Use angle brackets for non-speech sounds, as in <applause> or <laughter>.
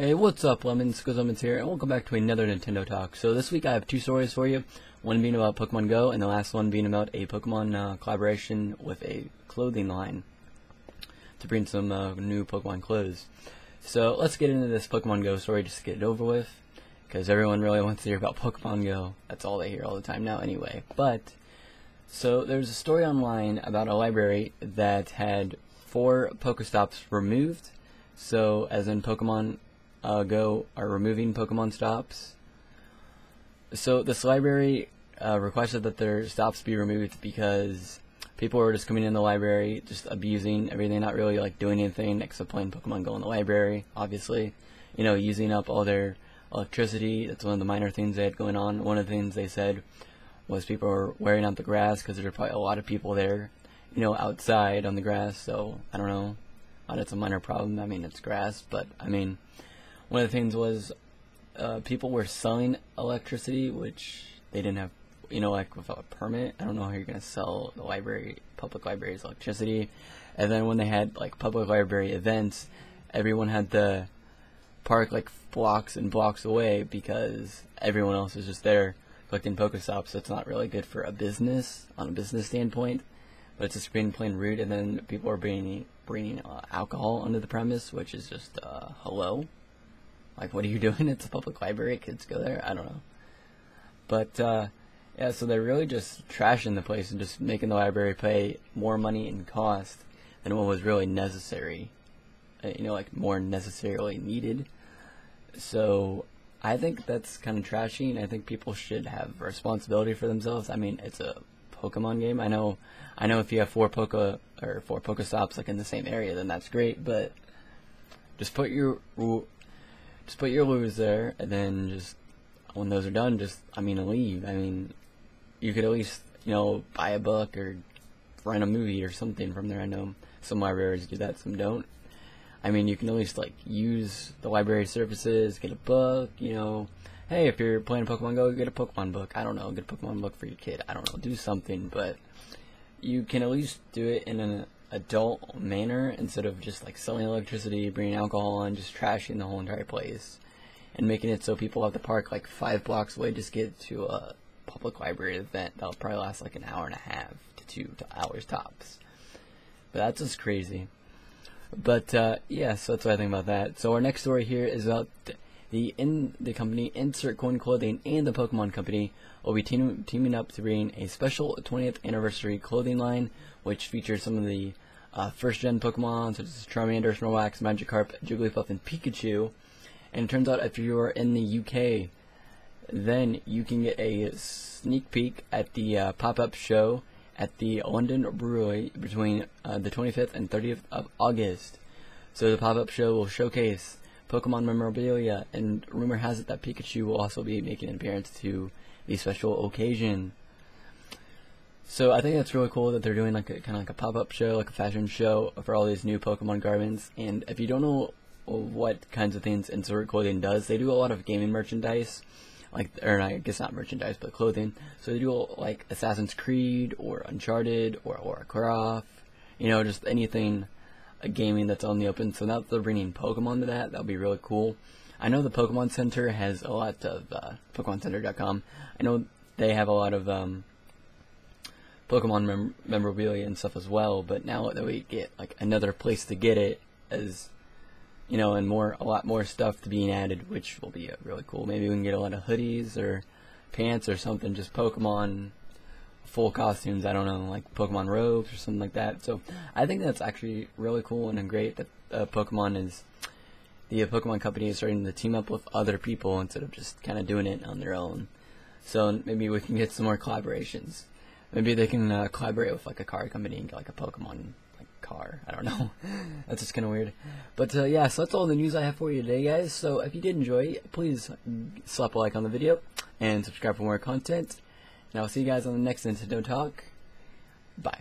Hey, what's up, Lemons? Lemons here, and welcome back to another Nintendo Talk. So this week I have two stories for you. One being about Pokemon Go, and the last one being about a Pokemon uh, collaboration with a clothing line to bring some uh, new Pokemon clothes. So let's get into this Pokemon Go story just to get it over with, because everyone really wants to hear about <laughs> Pokemon Go. That's all they hear all the time now anyway. But, so there's a story online about a library that had four Pokestops removed. So, as in Pokemon Go are removing Pokemon stops. So this library uh, requested that their stops be removed because people were just coming in the library, just abusing everything, not really like doing anything except playing Pokemon Go in the library. Obviously, you know, using up all their electricity. That's one of the minor things they had going on. One of the things they said was people were wearing out the grass because there were probably a lot of people there, you know, outside on the grass. So I don't know. That's a minor problem. I mean, it's grass, but I mean, one of the things was uh, people were selling electricity, which they didn't have, you know, like without a permit. I don't know how you're gonna sell the library, public libraries electricity. And then when they had like public library events, everyone had to park like blocks and blocks away because everyone else is just there collecting Pokestops. So it's not really good for a business on a business standpoint. But it's just being plain rude, and then people are bringing bringing uh, alcohol onto the premise, which is just uh, hello. Like, what are you <laughs> doing? It's a public library. Kids go there. I don't know. But, uh, yeah, so they're really just trashing the place and just making the library pay more money in cost than what was really necessary. Uh, you know, like more necessarily needed. So, I think that's kind of trashy, and I think people should have responsibility for themselves. I mean, it's a Pokemon game. I know, I know if you have four Poke or four Pokestops like in the same area, then that's great. But just put your just put your lures there, and then just when those are done, just I mean leave. I mean, you could at least you know buy a book or rent a movie or something from there. I know some libraries do that, some don't. I mean, you can at least like use the library services, get a book. You know, hey, if you're playing Pokemon Go, get a Pokemon book. I don't know, get a Pokemon book for your kid. I don't know, do something, but you can at least do it in an adult manner instead of just like selling electricity, bringing alcohol, and just trashing the whole entire place, and making it so people have to park like five blocks away just get to a public library event that'll probably last like an hour and a half to two hours tops. But that's just crazy. But uh, yeah, so that's what I think about that. So our next story here is about the in the company Insert Coin Clothing and the Pokemon Company will be team, teaming up to bring a special 20th anniversary clothing line, which features some of the uh, first gen Pokemon such as Charmander, Snorlax, Magikarp, Jigglypuff, and Pikachu. And it turns out if you are in the UK, then you can get a sneak peek at the uh, pop-up show at the London Brewery between uh, the 25th and 30th of August. So the pop-up show will showcase Pokemon memorabilia, and rumor has it that Pikachu will also be making an appearance to the special occasion. So I think that's really cool that they're doing like a kind of like a pop-up show, like a fashion show for all these new Pokemon garments. And if you don't know what kinds of things Insert Clothing does, they do a lot of gaming merchandise, like or I guess not merchandise, but clothing. So they do like Assassin's Creed or Uncharted or Lara Croft, you know, just anything gaming that's on the open. So now that they're bringing Pokemon to that, that'll be really cool. I know the Pokemon Center has a lot of uh, PokemonCenter.com. I know they have a lot of um, Pokemon mem- memorabilia and stuff as well. But now that we get like another place to get it, as you know, and more a lot more stuff to being added, which will be really cool. Maybe we can get a lot of hoodies or pants or something, just Pokemon full costumes. I don't know, like Pokemon robes or something like that. So I think that's actually really cool and great that uh, Pokemon is the uh, Pokemon company is starting to team up with other people instead of just kind of doing it on their own. So maybe we can get some more collaborations. Maybe they can uh, collaborate with like a car company and get like a Pokemon like car. I don't know. <laughs> that's just kind of weird. But uh, yeah, so that's all the news I have for you today, guys. So if you did enjoy, please slap a like on the video and subscribe for more content. And I'll see you guys on the next Nintendo Talk. Bye.